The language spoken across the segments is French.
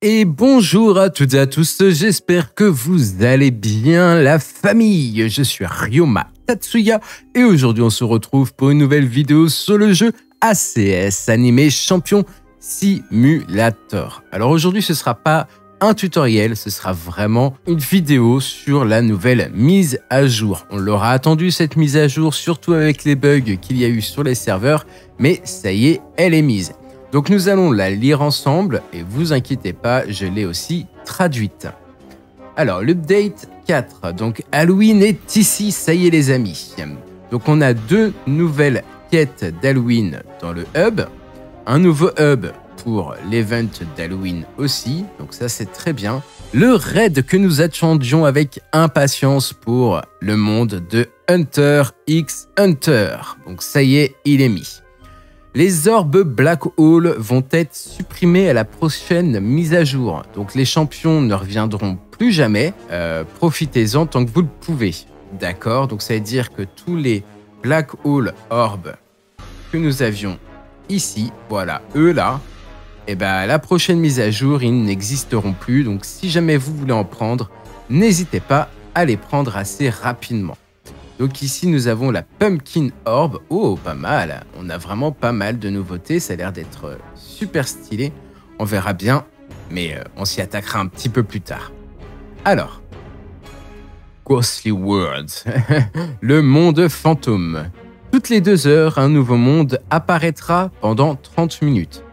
Et bonjour à toutes et à tous, j'espère que vous allez bien la famille. Je suis Ryoma Tatsuya et aujourd'hui on se retrouve pour une nouvelle vidéo sur le jeu ACS Animé Champion Simulator. Alors aujourd'hui ce sera pas un tutoriel, ce sera vraiment une vidéo sur la nouvelle mise à jour. On l'aura attendu cette mise à jour, surtout avec les bugs qu'il y a eu sur les serveurs, mais ça y est, elle est mise. Donc nous allons la lire ensemble et vous inquiétez pas, je l'ai aussi traduite. Alors l'update 4, donc Halloween est ici, ça y est les amis. Donc on a deux nouvelles quêtes d'Halloween dans le hub, un nouveau hub pour l'event d'Halloween aussi, donc ça c'est très bien. Le raid que nous attendions avec impatience pour le monde de Hunter x Hunter. Donc ça y est, il est mis. Les orbes Black Hole vont être supprimés à la prochaine mise à jour. Donc les champions ne reviendront plus jamais. Euh, profitez-en tant que vous le pouvez. D'accord? Donc ça veut dire que tous les Black Hole orbes que nous avions ici, voilà, eux là, et eh ben la prochaine mise à jour, ils n'existeront plus. Donc si jamais vous voulez en prendre, n'hésitez pas à les prendre assez rapidement. Donc ici, nous avons la Pumpkin Orb. Oh, pas mal. On a vraiment pas mal de nouveautés. Ça a l'air d'être euh, super stylé. On verra bien, mais euh, on s'y attaquera un petit peu plus tard. Alors, Ghostly World, le monde fantôme. Toutes les deux heures, un nouveau monde apparaîtra pendant 30 minutes.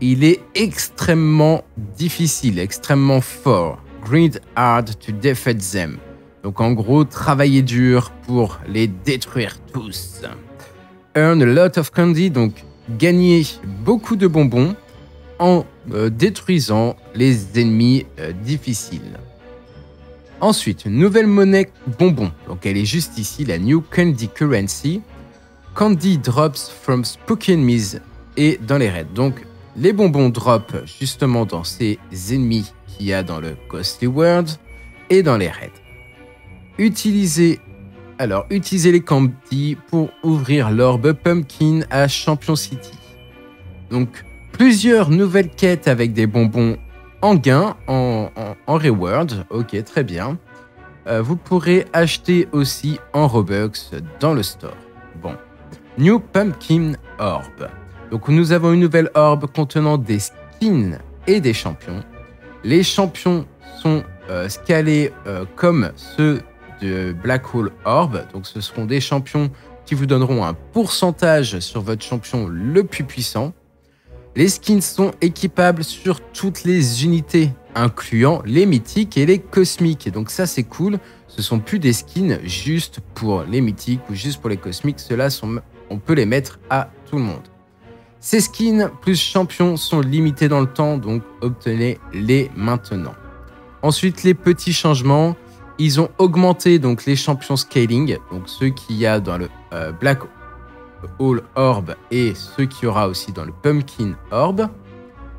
Il est extrêmement difficile, extrêmement fort. Grind hard to defeat them. Donc en gros, travailler dur pour les détruire tous. Earn a lot of candy, donc gagner beaucoup de bonbons en euh, détruisant les ennemis euh, difficiles. Ensuite, nouvelle monnaie bonbon. Donc elle est juste ici, la New Candy Currency. Candy drops from spooky enemies et dans les raids. Donc les bonbons drop justement dans ces ennemis qu'il y a dans le Ghostly World et dans les raids. Utilisez alors, utilisez les candy pour ouvrir l'orbe Pumpkin à Champion City. Donc, plusieurs nouvelles quêtes avec des bonbons en gain, en, reward. Ok, très bien. Euh, vous pourrez acheter aussi en Robux dans le store. Bon. New Pumpkin Orb. Donc, nous avons une nouvelle orbe contenant des skins et des champions. Les champions sont euh, scalés euh, comme ceux de Black Hole Orb. Donc ce seront des champions qui vous donneront un pourcentage sur votre champion le plus puissant. Les skins sont équipables sur toutes les unités, incluant les mythiques et les cosmiques. Donc ça c'est cool, ce sont plus des skins juste pour les mythiques ou juste pour les cosmiques, ceux-là on peut les mettre à tout le monde. Ces skins plus champions sont limités dans le temps, donc obtenez-les maintenant. Ensuite, les petits changements, ils ont augmenté donc les champions scaling, donc ceux qu'il y a dans le euh, Black Hole Orb et ceux qu'il y aura aussi dans le Pumpkin Orb.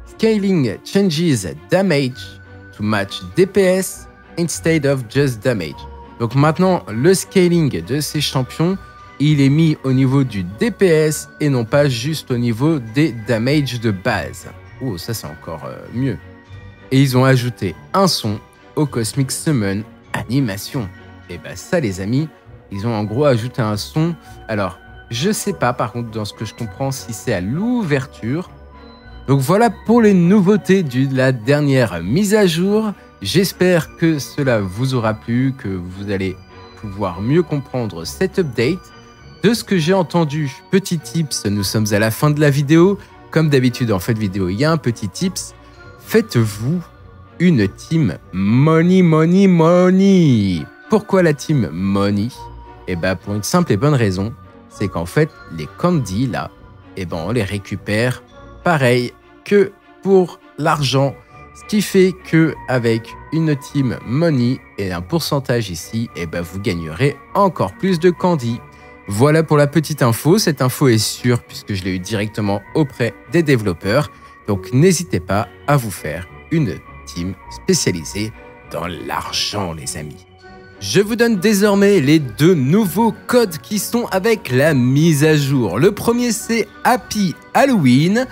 Scaling changes damage to match DPS instead of just damage. Donc maintenant, le scaling de ces champions, il est mis au niveau du DPS et non pas juste au niveau des damage de base. Oh, ça c'est encore euh, mieux. Et ils ont ajouté un son au Cosmic Summon animation. Et bah ça les amis, ils ont en gros ajouté un son. Alors, je sais pas par contre dans ce que je comprends si c'est à l'ouverture. Donc voilà pour les nouveautés de la dernière mise à jour. J'espère que cela vous aura plu, que vous allez pouvoir mieux comprendre cette update. De ce que j'ai entendu, petit tips, nous sommes à la fin de la vidéo. Comme d'habitude en fait vidéo, il y a un petit tips. Faites-vous une team Money, Money, Money. Pourquoi la team Money? Eh ben pour une simple et bonne raison, c'est qu'en fait les candies là, eh ben on les récupère pareil que pour l'argent, ce qui fait que avec une team Money et un pourcentage ici, eh ben vous gagnerez encore plus de candy. Voilà pour la petite info. Cette info est sûre puisque je l'ai eu directement auprès des développeurs. Donc n'hésitez pas à vous faire une team spécialisée dans l'argent, les amis. Je vous donne désormais les deux nouveaux codes qui sont avec la mise à jour. Le premier c'est Happy Halloween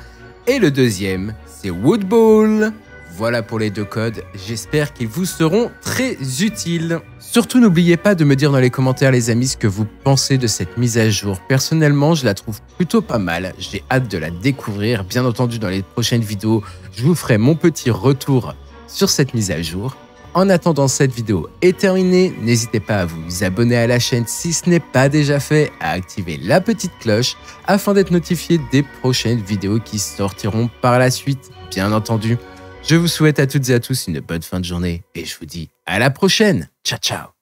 et le deuxième c'est Woodball. Voilà pour les deux codes, j'espère qu'ils vous seront très utiles. Surtout n'oubliez pas de me dire dans les commentaires les amis ce que vous pensez de cette mise à jour. Personnellement je la trouve plutôt pas mal, j'ai hâte de la découvrir. Bien entendu dans les prochaines vidéos je vous ferai mon petit retour sur cette mise à jour. En attendant cette vidéo est terminée, n'hésitez pas à vous abonner à la chaîne si ce n'est pas déjà fait, à activer la petite cloche afin d'être notifié des prochaines vidéos qui sortiront par la suite, bien entendu. Je vous souhaite à toutes et à tous une bonne fin de journée et je vous dis à la prochaine. Ciao ciao